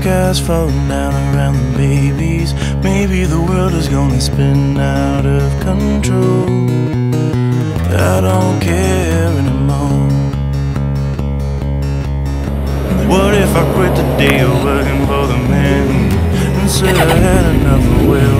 skies falling down around the babies. Maybe the world is gonna spin out of control. I don't care anymore. What if I quit the day of working for the man and said I had enough? Well, maybe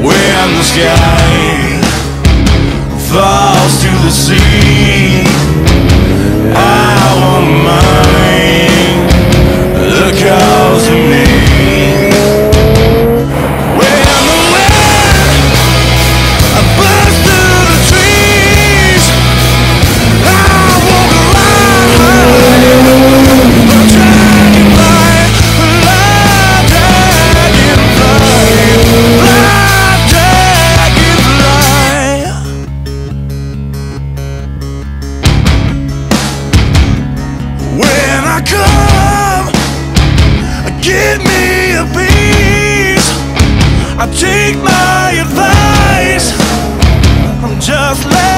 When the sky falls to the sea, Come, give me a piece. I take my advice. Just like